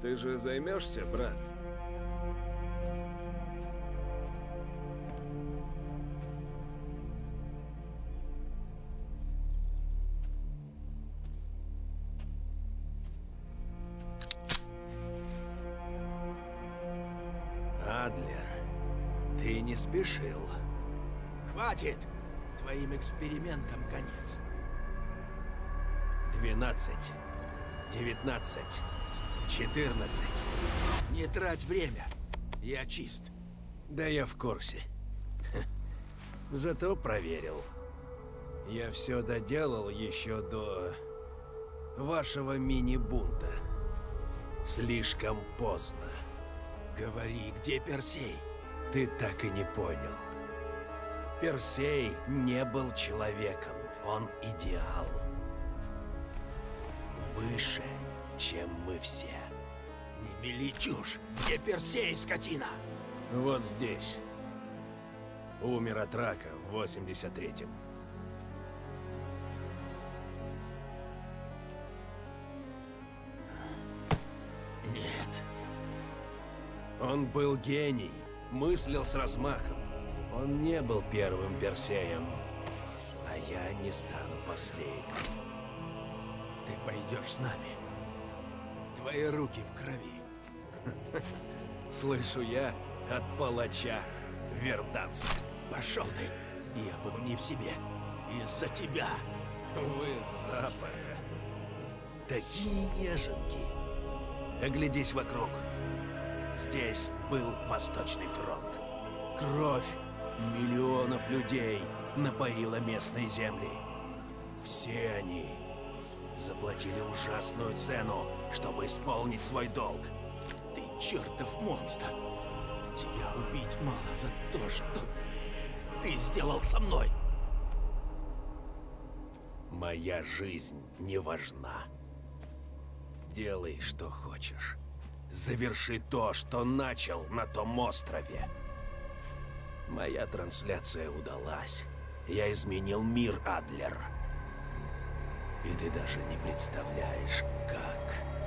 Ты же займешься, брат? Адлер, ты не спешил. Хватит! Твоим экспериментам конец. 12, 19, 14. Не трать время. Я чист. Да я в курсе. Зато проверил. Я все доделал еще до вашего мини-бунта. Слишком поздно. Говори, где Персей? Ты так и не понял. Персей не был человеком, он идеал. Выше, чем мы все. Не мели чушь. Где Персей, скотина? Вот здесь. Умер от рака в 83-м. Нет. Он был гений, мыслил с размахом. Он не был первым Персеем, а я не стану последним. Ты пойдешь с нами. Твои руки в крови. Слышу я от палача Верданска. Пошел ты. Я был не в себе. Из-за тебя. Вы с запада. Такие неженки. Оглядись вокруг. Здесь был Восточный фронт. Кровь миллионов людей напоила местные земли. Все они заплатили ужасную цену, чтобы исполнить свой долг. Ты чертов монстр. Тебя убить мало за то, что ты сделал со мной. Моя жизнь не важна. Делай, что хочешь. Заверши то, что начал на том острове. Моя трансляция удалась. Я изменил мир, Адлер. И ты даже не представляешь, как.